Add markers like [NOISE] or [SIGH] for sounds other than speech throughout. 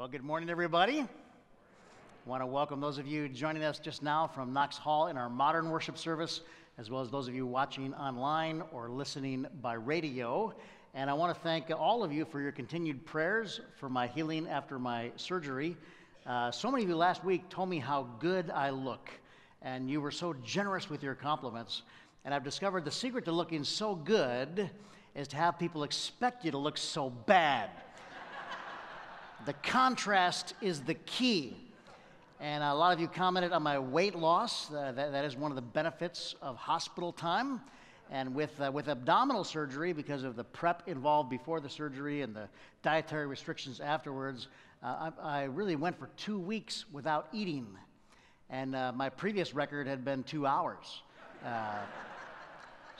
Well, good morning, everybody. I want to welcome those of you joining us just now from Knox Hall in our modern worship service, as well as those of you watching online or listening by radio. And I want to thank all of you for your continued prayers for my healing after my surgery. Uh, so many of you last week told me how good I look, and you were so generous with your compliments. And I've discovered the secret to looking so good is to have people expect you to look so bad. The contrast is the key. And a lot of you commented on my weight loss. Uh, that, that is one of the benefits of hospital time. And with, uh, with abdominal surgery, because of the prep involved before the surgery and the dietary restrictions afterwards, uh, I, I, really went for two weeks without eating. And uh, my previous record had been two hours.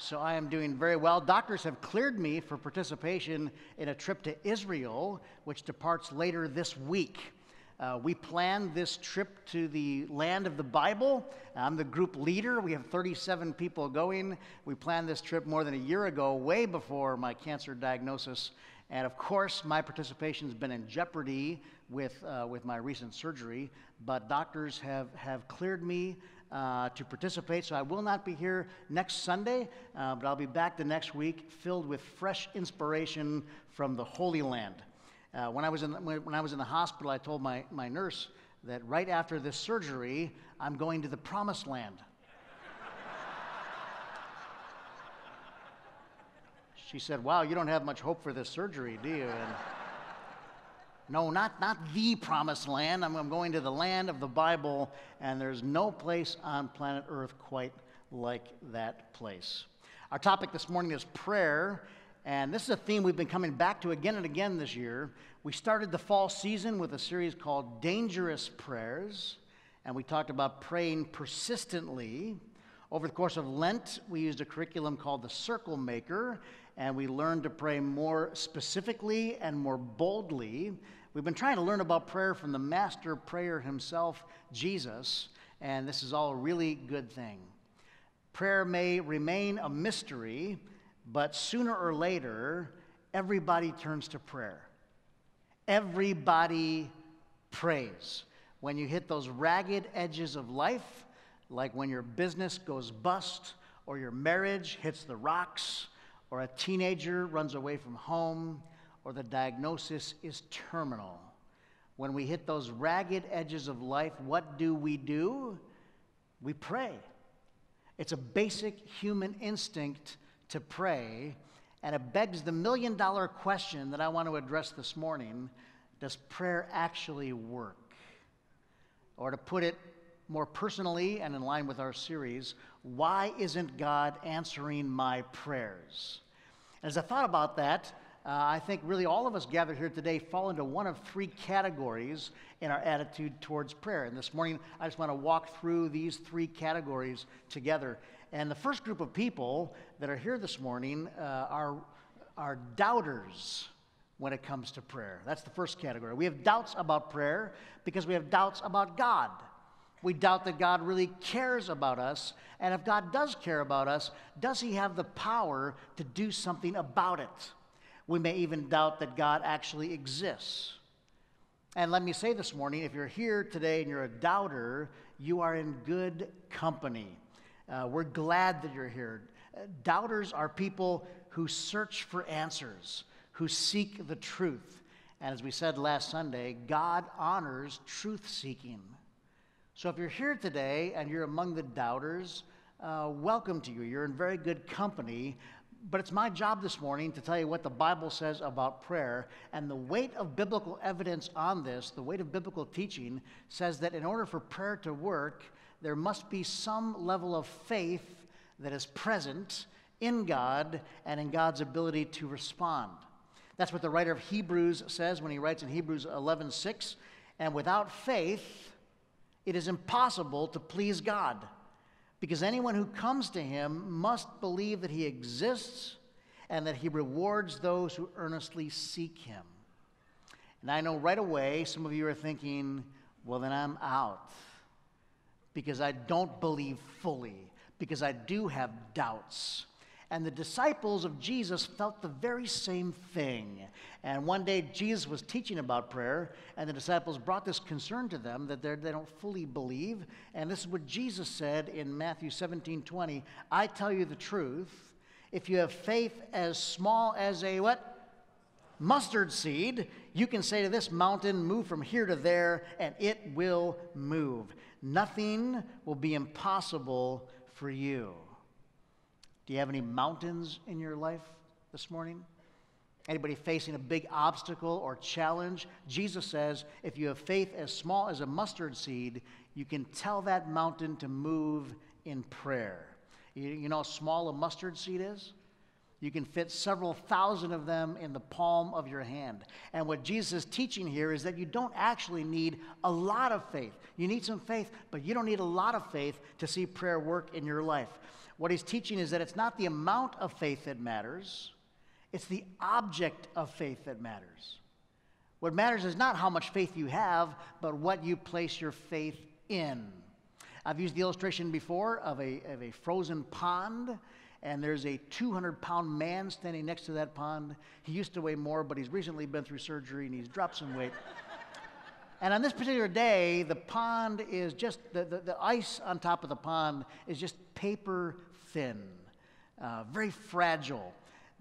So I am doing very well. Doctors have cleared me for participation in a trip to Israel, which departs later this week. Uh, we planned this trip to the land of the Bible. I'm the group leader. We have 37 people going. We planned this trip more than a year ago, way before my cancer diagnosis. And of course, my participation has been in jeopardy with, uh, with my recent surgery, but doctors have, have cleared me uh, to participate. So I will not be here next Sunday, uh, but I'll be back the next week filled with fresh inspiration from the Holy Land. Uh, when, I was in, when I was in the hospital, I told my, my nurse that right after this surgery, I'm going to the promised land. [LAUGHS] she said, Wow, you don't have much hope for this surgery, do you? And no, not, not the promised land. I'm, I'm going to the land of the Bible, and there's no place on planet Earth quite like that place. Our topic this morning is prayer, and this is a theme we've been coming back to again and again this year. We started the fall season with a series called Dangerous Prayers, and we talked about praying persistently. Over the course of Lent, we used a curriculum called the Circle Maker, and we learned to pray more specifically and more boldly. We've been trying to learn about prayer from the master prayer himself, Jesus, and this is all a really good thing. Prayer may remain a mystery, but sooner or later, everybody turns to prayer. Everybody prays. When you hit those ragged edges of life, like when your business goes bust, or your marriage hits the rocks, or a teenager runs away from home, or the diagnosis is terminal. When we hit those ragged edges of life, what do we do? We pray. It's a basic human instinct to pray, and it begs the million dollar question that I want to address this morning Does prayer actually work? Or to put it more personally and in line with our series, why isn't God answering my prayers? As I thought about that, uh, I think really all of us gathered here today fall into one of three categories in our attitude towards prayer. And this morning, I just want to walk through these three categories together. And the first group of people that are here this morning uh, are, are doubters when it comes to prayer. That's the first category. We have doubts about prayer because we have doubts about God. We doubt that God really cares about us. And if God does care about us, does He have the power to do something about it? We may even doubt that God actually exists. And let me say this morning if you're here today and you're a doubter, you are in good company. Uh, we're glad that you're here. Uh, doubters are people who search for answers, who seek the truth. And as we said last Sunday, God honors truth seeking. So if you're here today and you're among the doubters, uh, welcome to you. You're in very good company but it's my job this morning to tell you what the Bible says about prayer. And the weight of biblical evidence on this, the weight of biblical teaching, says that in order for prayer to work, there must be some level of faith that is present in God and in God's ability to respond. That's what the writer of Hebrews says when he writes in Hebrews 11:6, and without faith it is impossible to please God. Because anyone who comes to him must believe that he exists and that he rewards those who earnestly seek him. And I know right away some of you are thinking, well, then I'm out because I don't believe fully, because I do have doubts. And the disciples of Jesus felt the very same thing. And one day, Jesus was teaching about prayer, and the disciples brought this concern to them that they don't fully believe. And this is what Jesus said in Matthew 17 20. I tell you the truth. If you have faith as small as a what? Mustard seed, you can say to this mountain, move from here to there, and it will move. Nothing will be impossible for you. Do you have any mountains in your life this morning? Anybody facing a big obstacle or challenge? Jesus says if you have faith as small as a mustard seed, you can tell that mountain to move in prayer. You, you know how small a mustard seed is? You can fit several thousand of them in the palm of your hand. And what Jesus is teaching here is that you don't actually need a lot of faith. You need some faith, but you don't need a lot of faith to see prayer work in your life. What he's teaching is that it's not the amount of faith that matters, it's the object of faith that matters. What matters is not how much faith you have, but what you place your faith in. I've used the illustration before of a, of a frozen pond and there's a 200 pound man standing next to that pond. He used to weigh more, but he's recently been through surgery and he's dropped some weight. [LAUGHS] and on this particular day, the pond is just, the, the, the, ice on top of the pond is just paper thin, uh, very fragile.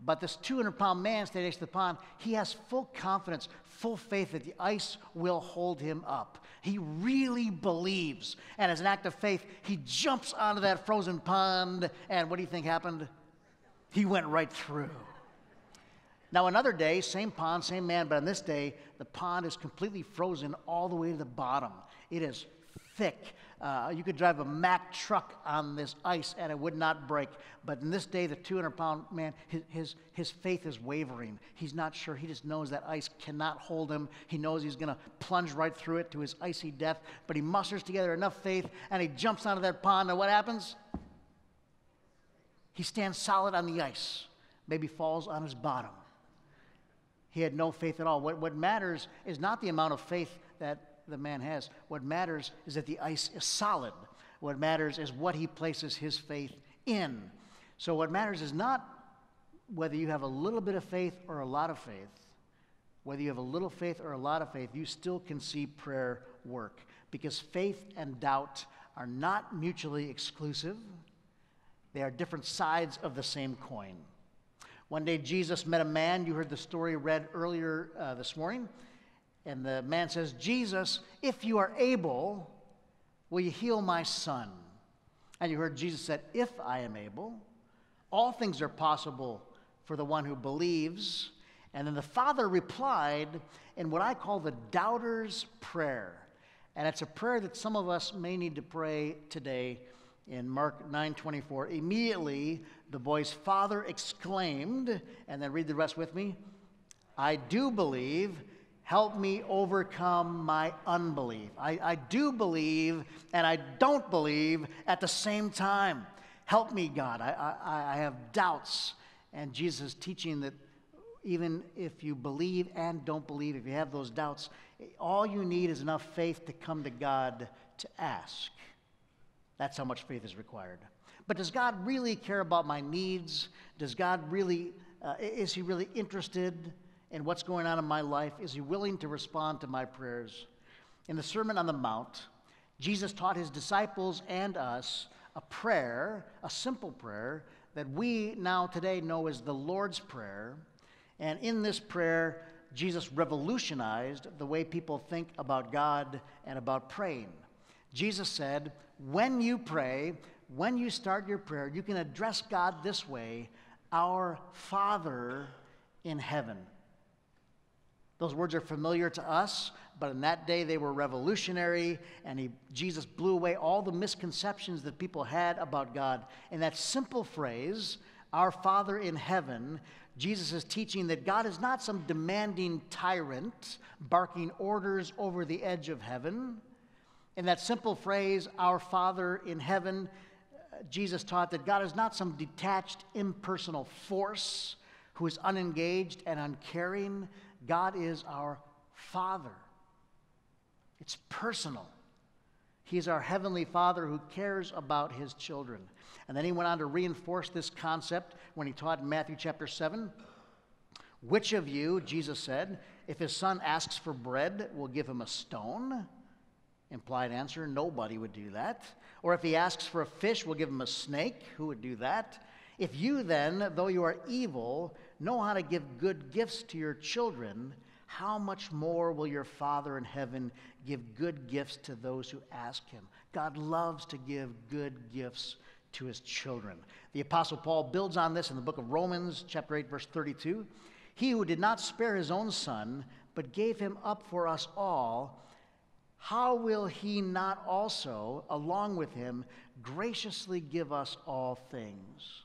But this 200 pound man standing next to the pond, he has full confidence, full faith that the ice will hold him up. He really believes. And as an act of faith, he jumps onto that frozen pond. And what do you think happened? He went right through. Now, another day, same pond, same man, but on this day, the pond is completely frozen all the way to the bottom. It is thick. Uh, you could drive a Mack truck on this ice and it would not break. But in this day, the 200 pound man, his, his, his faith is wavering. He's not sure. He just knows that ice cannot hold him. He knows he's going to plunge right through it to his icy death. But he musters together enough faith and he jumps onto that pond. And what happens? He stands solid on the ice, maybe falls on his bottom. He had no faith at all. What, what matters is not the amount of faith that the man has. What matters is that the ice is solid. What matters is what he places his faith in. So, what matters is not whether you have a little bit of faith or a lot of faith. Whether you have a little faith or a lot of faith, you still can see prayer work because faith and doubt are not mutually exclusive, they are different sides of the same coin. One day, Jesus met a man. You heard the story read earlier uh, this morning. And the man says, Jesus, if you are able, will you heal my son? And you heard Jesus said, If I am able, all things are possible for the one who believes. And then the father replied in what I call the doubter's prayer. And it's a prayer that some of us may need to pray today in Mark 9:24. Immediately the boy's father exclaimed, and then read the rest with me. I do believe Help me overcome my unbelief. I, I do believe and I don't believe at the same time. Help me, God. I, I, I have doubts. And Jesus teaching that even if you believe and don't believe, if you have those doubts, all you need is enough faith to come to God to ask. That's how much faith is required. But does God really care about my needs? Does God really, uh, is He really interested? And what's going on in my life? Is he willing to respond to my prayers? In the Sermon on the Mount, Jesus taught his disciples and us a prayer, a simple prayer, that we now today know as the Lord's Prayer. And in this prayer, Jesus revolutionized the way people think about God and about praying. Jesus said, When you pray, when you start your prayer, you can address God this way Our Father in heaven. Those words are familiar to us, but in that day they were revolutionary, and he, Jesus blew away all the misconceptions that people had about God. In that simple phrase, Our Father in heaven, Jesus is teaching that God is not some demanding tyrant barking orders over the edge of heaven. In that simple phrase, Our Father in heaven, Jesus taught that God is not some detached, impersonal force who is unengaged and uncaring, God is our Father. It's personal. He's our Heavenly Father who cares about His children. And then he went on to reinforce this concept when he taught in Matthew chapter 7. Which of you, Jesus said, if his son asks for bread, will give him a stone? Implied answer nobody would do that. Or if he asks for a fish, we'll give him a snake. Who would do that? If you then, though you are evil, know how to give good gifts to your children, how much more will your Father in heaven give good gifts to those who ask him? God loves to give good gifts to his children. The Apostle Paul builds on this in the book of Romans, chapter 8, verse 32. He who did not spare his own son, but gave him up for us all, how will he not also, along with him, graciously give us all things?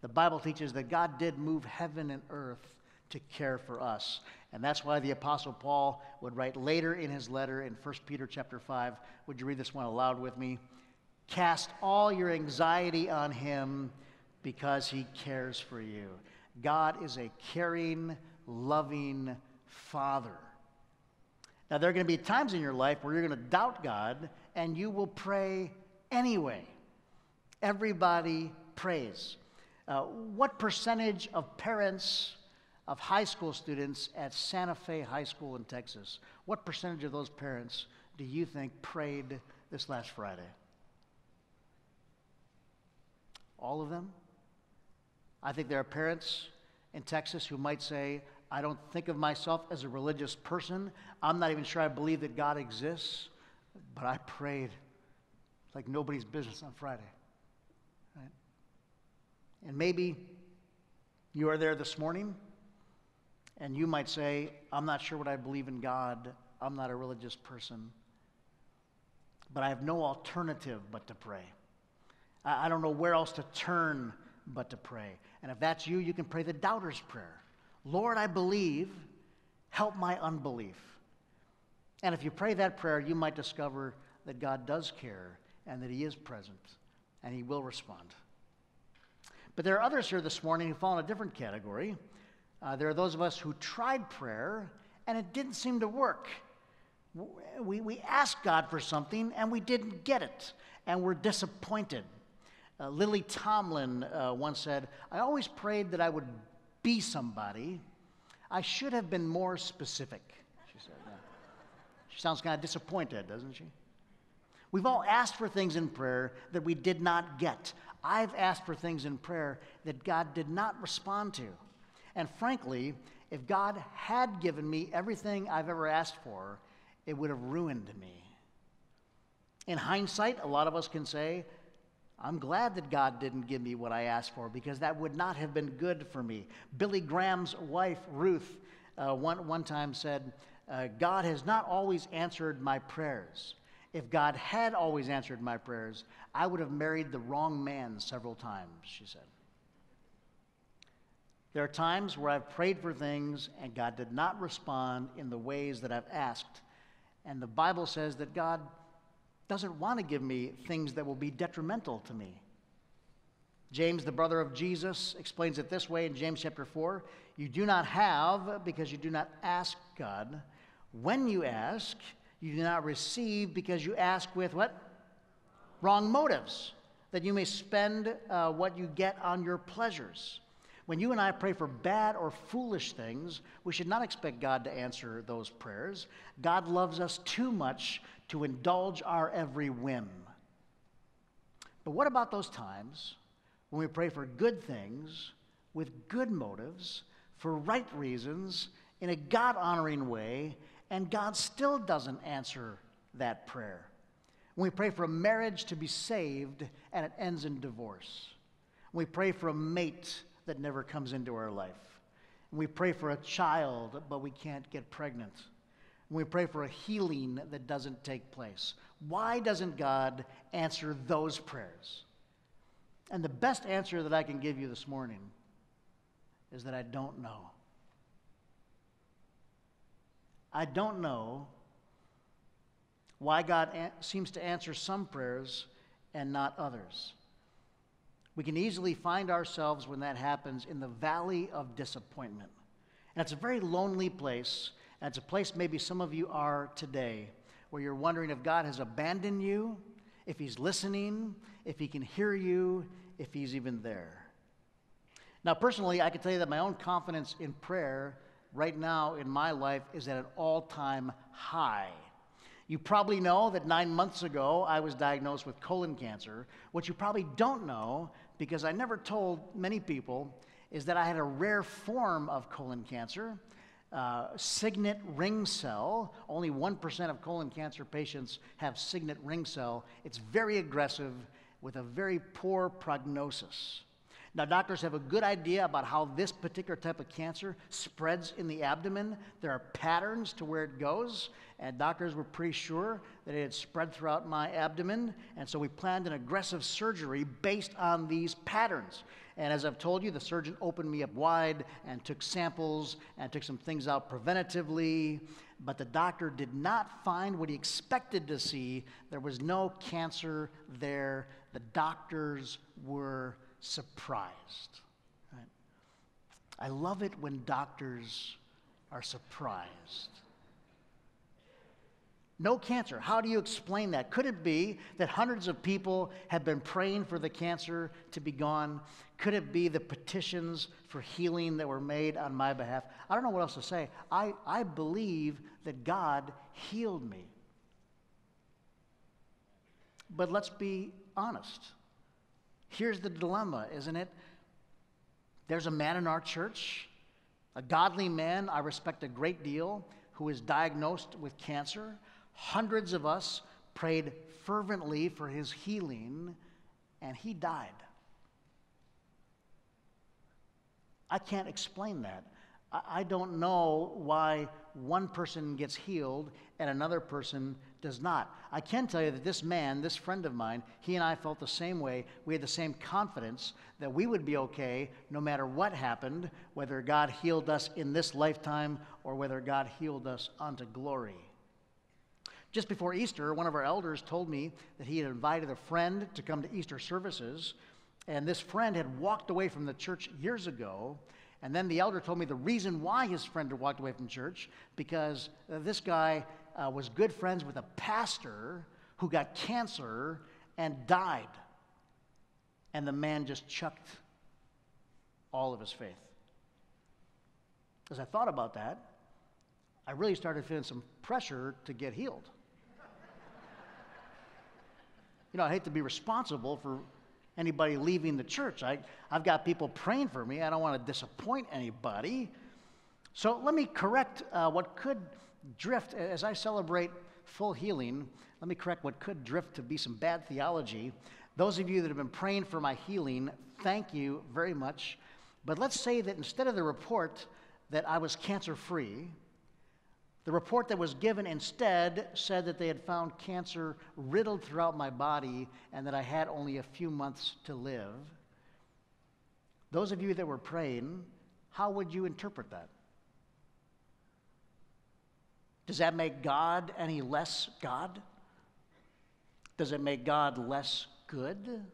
The Bible teaches that God did move heaven and earth to care for us. And that's why the apostle Paul would write later in his letter in 1 Peter chapter 5. Would you read this one aloud with me? Cast all your anxiety on him because he cares for you. God is a caring, loving Father. Now, there are going to be times in your life where you're going to doubt God and you will pray anyway. Everybody prays. Uh, what percentage of parents of high school students at Santa Fe High School in Texas, what percentage of those parents do you think prayed this last Friday? All of them? I think there are parents in Texas who might say, I don't think of myself as a religious person. I'm not even sure I believe that God exists, but I prayed like nobody's business on Friday. And maybe you are there this morning and you might say, I'm not sure what I believe in God. I'm not a religious person. But I have no alternative but to pray. I don't know where else to turn but to pray. And if that's you, you can pray the doubter's prayer Lord, I believe, help my unbelief. And if you pray that prayer, you might discover that God does care and that He is present and He will respond. But there are others here this morning who fall in a different category. Uh, there are those of us who tried prayer and it didn't seem to work. We, we asked God for something and we didn't get it, and we're disappointed. Uh, Lily Tomlin uh, once said, I always prayed that I would be somebody. I should have been more specific, she said. Yeah. She sounds kind of disappointed, doesn't she? We've all asked for things in prayer that we did not get. I've asked for things in prayer that God did not respond to. And frankly, if God had given me everything I've ever asked for, it would have ruined me. In hindsight, a lot of us can say, I'm glad that God didn't give me what I asked for because that would not have been good for me. Billy Graham's wife, Ruth, uh, one, one time said, uh, God has not always answered my prayers. If God had always answered my prayers, I would have married the wrong man several times, she said. There are times where I've prayed for things and God did not respond in the ways that I've asked. And the Bible says that God doesn't want to give me things that will be detrimental to me. James, the brother of Jesus, explains it this way in James chapter 4 You do not have because you do not ask God. When you ask, you do not receive because you ask with what? Wrong motives, that you may spend uh, what you get on your pleasures. When you and I pray for bad or foolish things, we should not expect God to answer those prayers. God loves us too much to indulge our every whim. But what about those times when we pray for good things with good motives, for right reasons, in a God honoring way, and God still doesn't answer that prayer? We pray for a marriage to be saved and it ends in divorce. We pray for a mate that never comes into our life. We pray for a child, but we can't get pregnant we pray for a healing that doesn't take place. Why doesn't God answer those prayers? And the best answer that I can give you this morning is that I don't know. I don't know why God a- seems to answer some prayers and not others. We can easily find ourselves when that happens in the valley of disappointment. And it's a very lonely place and it's a place maybe some of you are today where you're wondering if God has abandoned you, if He's listening, if He can hear you, if He's even there. Now, personally, I can tell you that my own confidence in prayer right now in my life is at an all time high. You probably know that nine months ago I was diagnosed with colon cancer. What you probably don't know, because I never told many people, is that I had a rare form of colon cancer, uh, signet ring cell. Only 1% of colon cancer patients have signet ring cell. It's very aggressive with a very poor prognosis. Now, doctors have a good idea about how this particular type of cancer spreads in the abdomen. There are patterns to where it goes, and doctors were pretty sure that it had spread throughout my abdomen, and so we planned an aggressive surgery based on these patterns. And as I've told you, the surgeon opened me up wide and took samples and took some things out preventatively. But the doctor did not find what he expected to see. There was no cancer there. The doctors were surprised. Right? I love it when doctors are surprised. No cancer. How do you explain that? Could it be that hundreds of people have been praying for the cancer to be gone? Could it be the petitions for healing that were made on my behalf? I don't know what else to say. I, I believe that God healed me. But let's be honest. Here's the dilemma, isn't it? There's a man in our church, a godly man I respect a great deal, who is diagnosed with cancer. Hundreds of us prayed fervently for his healing, and he died. I can't explain that. I don't know why one person gets healed and another person does not. I can tell you that this man, this friend of mine, he and I felt the same way. We had the same confidence that we would be okay no matter what happened, whether God healed us in this lifetime or whether God healed us unto glory. Just before Easter, one of our elders told me that he had invited a friend to come to Easter services, and this friend had walked away from the church years ago and then the elder told me the reason why his friend had walked away from church because uh, this guy uh, was good friends with a pastor who got cancer and died. And the man just chucked all of his faith. As I thought about that, I really started feeling some pressure to get healed. [LAUGHS] you know, I hate to be responsible for anybody leaving the church. I, I've got people praying for me. I don't want to disappoint anybody. So let me correct uh, what could drift as I celebrate full healing. Let me correct what could drift to be some bad theology. Those of you that have been praying for my healing, thank you very much. But let's say that instead of the report that I was cancer free, the report that was given instead said that they had found cancer riddled throughout my body and that I had only a few months to live. Those of you that were praying, how would you interpret that? Does that make God any less God? Does it make God less good?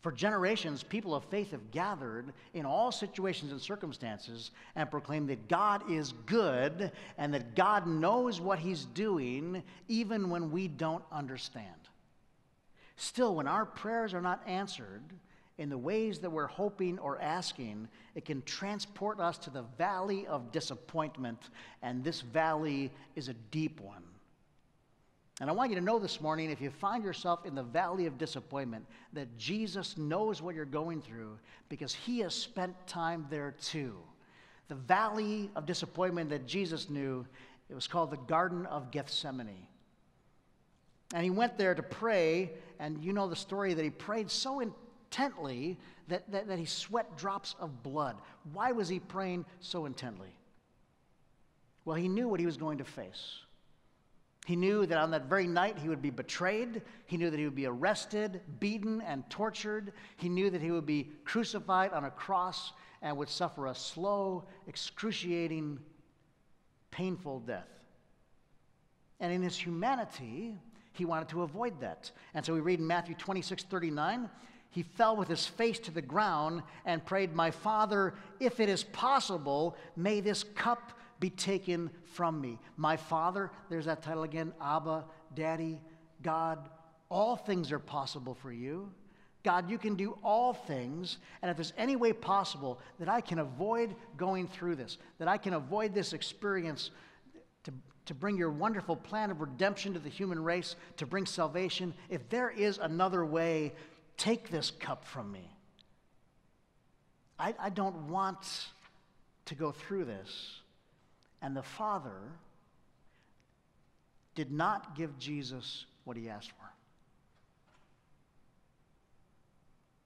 For generations, people of faith have gathered in all situations and circumstances and proclaimed that God is good and that God knows what He's doing even when we don't understand. Still, when our prayers are not answered in the ways that we're hoping or asking, it can transport us to the valley of disappointment, and this valley is a deep one. And I want you to know this morning if you find yourself in the valley of disappointment, that Jesus knows what you're going through because he has spent time there too. The valley of disappointment that Jesus knew, it was called the Garden of Gethsemane. And he went there to pray, and you know the story that he prayed so intently that, that, that he sweat drops of blood. Why was he praying so intently? Well, he knew what he was going to face. He knew that on that very night he would be betrayed. He knew that he would be arrested, beaten, and tortured. He knew that he would be crucified on a cross and would suffer a slow, excruciating, painful death. And in his humanity, he wanted to avoid that. And so we read in Matthew 26 39, he fell with his face to the ground and prayed, My Father, if it is possible, may this cup be taken from me. My Father, there's that title again Abba, Daddy, God, all things are possible for you. God, you can do all things. And if there's any way possible that I can avoid going through this, that I can avoid this experience to, to bring your wonderful plan of redemption to the human race, to bring salvation, if there is another way, take this cup from me. I, I don't want to go through this. And the Father did not give Jesus what he asked for.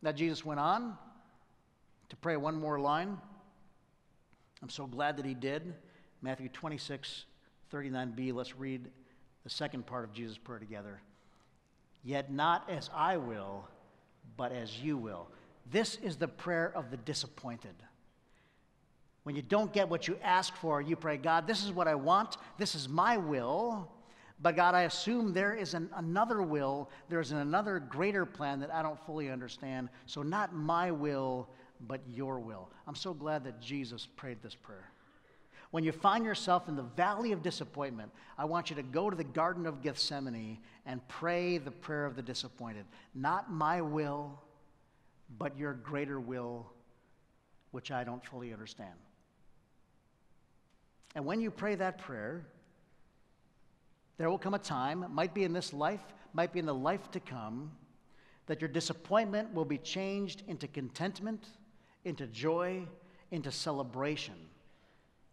Now, Jesus went on to pray one more line. I'm so glad that he did. Matthew 26, 39b. Let's read the second part of Jesus' prayer together. Yet not as I will, but as you will. This is the prayer of the disappointed. When you don't get what you ask for, you pray, God, this is what I want, this is my will. But God, I assume there is an, another will, there's an another greater plan that I don't fully understand. So, not my will, but your will. I'm so glad that Jesus prayed this prayer. When you find yourself in the valley of disappointment, I want you to go to the Garden of Gethsemane and pray the prayer of the disappointed. Not my will, but your greater will, which I don't fully understand. And when you pray that prayer, there will come a time, might be in this life, might be in the life to come, that your disappointment will be changed into contentment, into joy, into celebration.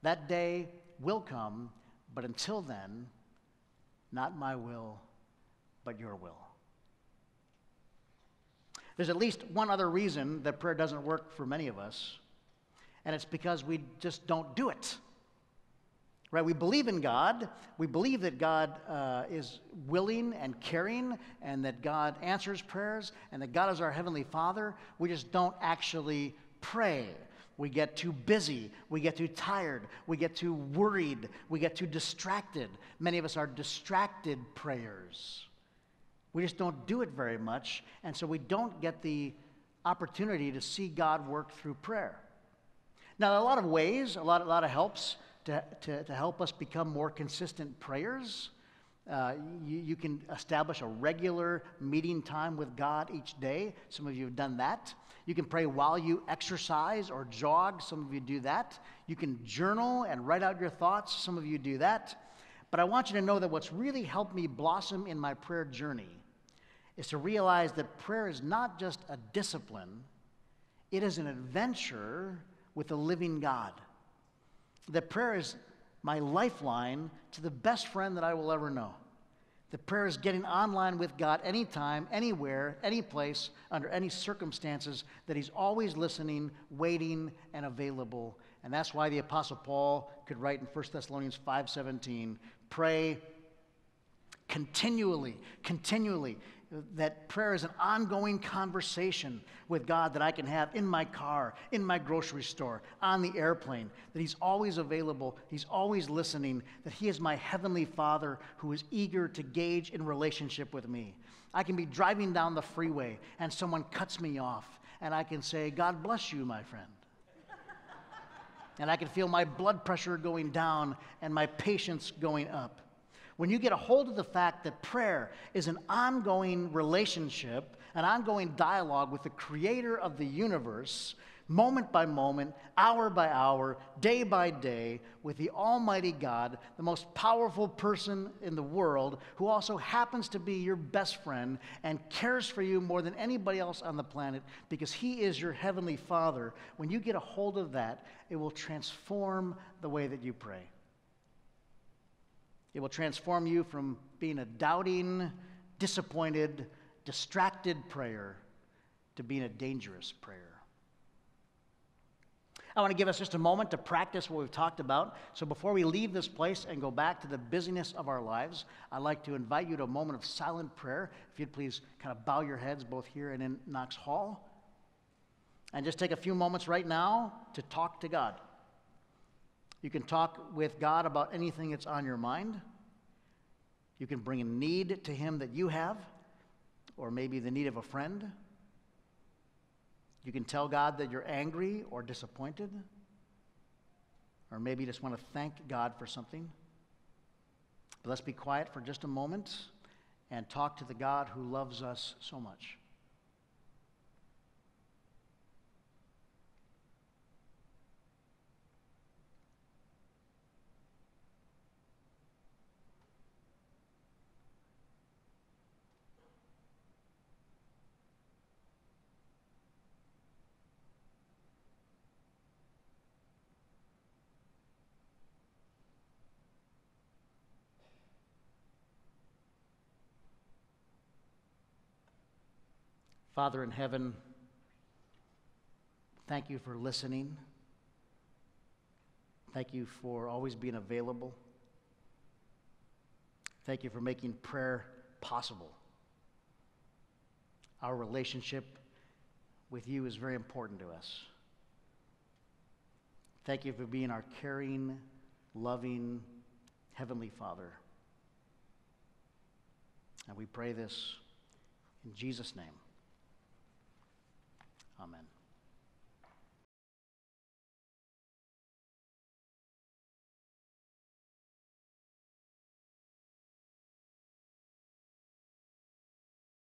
That day will come, but until then, not my will, but your will. There's at least one other reason that prayer doesn't work for many of us, and it's because we just don't do it. Right? We believe in God. We believe that God uh, is willing and caring and that God answers prayers and that God is our Heavenly Father. We just don't actually pray. We get too busy. We get too tired. We get too worried. We get too distracted. Many of us are distracted prayers. We just don't do it very much. And so we don't get the opportunity to see God work through prayer. Now, there are a lot of ways, a lot, a lot of helps to, to, to help us become more consistent prayers. Uh, you, you, can establish a regular meeting time with God each day. Some of you have done that. You can pray while you exercise or jog. Some of you do that. You can journal and write out your thoughts. Some of you do that. But I want you to know that what's really helped me blossom in my prayer journey is to realize that prayer is not just a discipline, it is an adventure with a living God that prayer is my lifeline to the best friend that I will ever know. The prayer is getting online with God anytime, anywhere, any place, under any circumstances, that He's always listening, waiting, and available. And that's why the Apostle Paul could write in 1 Thessalonians 5:17, pray continually, continually that prayer is an ongoing conversation with God that I can have in my car, in my grocery store, on the airplane, that He's always available, He's always listening, that He is my Heavenly Father who is eager to gauge in relationship with me. I can be driving down the freeway and someone cuts me off, and I can say, God bless you, my friend. and I can feel my blood pressure going down and my patience going up when you get a hold of the fact that prayer is an ongoing relationship, an ongoing dialogue with the creator of the universe, moment by moment, hour by hour, day by day, with the Almighty God, the most powerful person in the world, who also happens to be your best friend and cares for you more than anybody else on the planet because He is your Heavenly Father. When you get a hold of that, it will transform the way that you pray. It will transform you from being a doubting, disappointed, distracted prayer to being a dangerous prayer. I want to give us just a moment to practice what we've talked about. So before we leave this place and go back to the busyness of our lives, I'd like to invite you to a moment of silent prayer. If you'd please kind of bow your heads both here and in Knox Hall. And just take a few moments right now to talk to God. You can talk with God about anything that's on your mind. You can bring a need to Him that you have, or maybe the need of a friend. You can tell God that you're angry or disappointed. or maybe you just want to thank God for something. But let's be quiet for just a moment and talk to the God who loves us so much. Father in heaven, thank you for listening. Thank you for always being available. Thank you for making prayer possible. Our relationship with you is very important to us. Thank you for being our caring, loving Heavenly Father. And we pray this in Jesus' name. Amen.